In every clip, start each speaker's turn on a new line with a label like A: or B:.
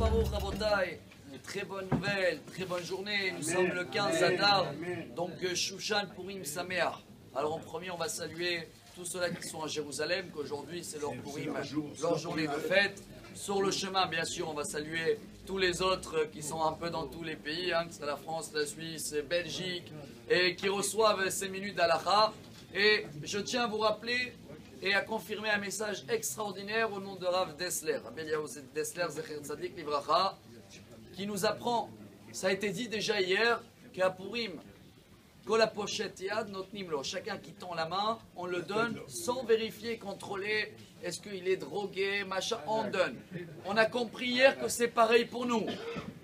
A: Rabotai, très bonne nouvelle, très bonne journée. Nous sommes le 15 Adar, donc euh, Shushan Purim Sameach. Alors en premier, on va saluer tous ceux-là qui sont à Jérusalem, qu'aujourd'hui c'est leur Purim, leur journée de fête. Sur le chemin, bien sûr, on va saluer tous les autres qui sont un peu dans tous les pays, hein, que c'est la France, la Suisse, Belgique, et qui reçoivent ces minutes d'Alaha. Et je tiens à vous rappeler et à confirmer un message extraordinaire au nom de Rav Dessler, Dessler, Tzadik Livracha, qui nous apprend, ça a été dit déjà hier, qu'à Purim, chacun qui tend la main, on le donne sans vérifier, contrôler, est-ce qu'il est drogué, machin, on donne. On a compris hier que c'est pareil pour nous.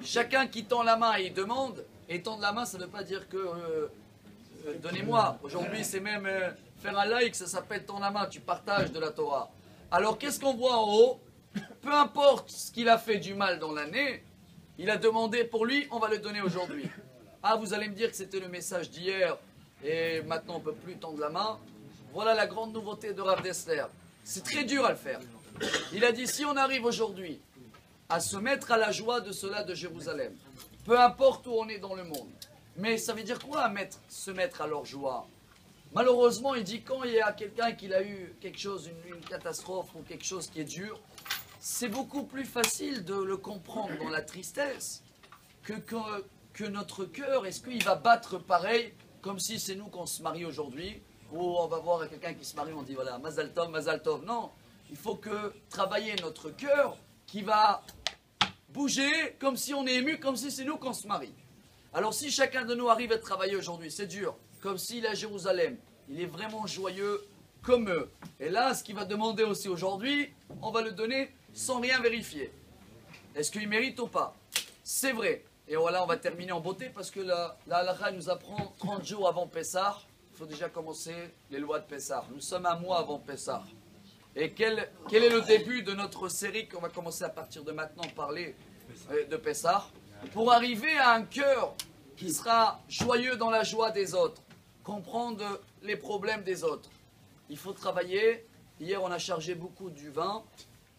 A: Chacun qui tend la main il demande, et tendre la main, ça ne veut pas dire que euh, euh, donnez-moi. Aujourd'hui, c'est même euh, faire un like, ça s'appelle la main, tu partages de la Torah. Alors qu'est-ce qu'on voit en haut? Peu importe ce qu'il a fait du mal dans l'année, il a demandé pour lui, on va le donner aujourd'hui. Ah, vous allez me dire que c'était le message d'hier et maintenant on ne peut plus tendre la main. Voilà la grande nouveauté de Rav Dessler. C'est très dur à le faire. Il a dit si on arrive aujourd'hui à se mettre à la joie de cela de Jérusalem, peu importe où on est dans le monde, mais ça veut dire quoi se mettre à leur joie? Malheureusement, il dit quand il y a quelqu'un qui a eu quelque chose, une, catastrophe ou quelque chose qui est dur, c'est beaucoup plus facile de le comprendre dans la tristesse que, que, notre cœur, est-ce qu'il va battre pareil comme si c'est nous qu'on se marie aujourd'hui? Ou on va voir quelqu'un qui se marie, on dit voilà, Mazal Tov, Mazal Tov. Non, il faut que travailler notre cœur qui va bouger comme si on est ému, comme si c'est nous qu'on se marie. Alors si chacun de nous arrive à travailler aujourd'hui, c'est dur, comme s'il est à Jérusalem, il est vraiment joyeux comme eux. Et là, ce qu'il va demander aussi aujourd'hui, on va le donner sans rien vérifier. Est-ce qu'il mérite ou pas? C'est vrai. Et voilà, on va terminer en beauté parce que la, la nous apprend 30 jours avant Pessah. Il faut déjà commencer les lois de Pessah. Nous sommes un mois avant Pessah. Et quel, quel est le début de notre série qu'on va commencer à partir de maintenant parler euh, de Pessah? Pour arriver à un cœur qui sera joyeux dans la joie des autres, comprendre les problèmes des autres. Il faut travailler. Hier, on a chargé beaucoup du vin.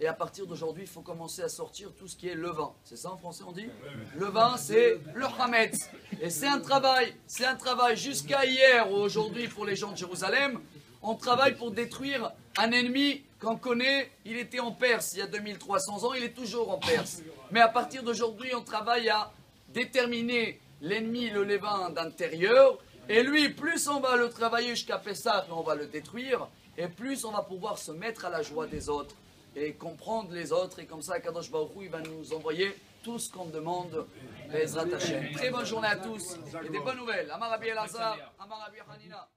A: Et à partir d'aujourd'hui, il faut commencer à sortir tout ce qui est le vin. C'est ça en français on dit Le vin, c'est le Hametz. Et c'est un travail, c'est un travail jusqu'à hier ou aujourd'hui pour les gens de Jérusalem. On travaille pour détruire un ennemi qu'on connaît. Il était en Perse il y a 2300 ans, il est toujours en Perse. Mais à partir d'aujourd'hui, on travaille à déterminer l'ennemi, le levain d'intérieur. Et lui, plus on va le travailler jusqu'à Pessah, on va le détruire. Et plus on va pouvoir se mettre à la joie des autres et comprendre les autres. Et comme ça, Kadosh Baruch il va nous envoyer tout ce qu'on demande. Très bonne journée à tous et des bonnes nouvelles. Amar Rabbi Elazar, Amar Rabbi Hanina.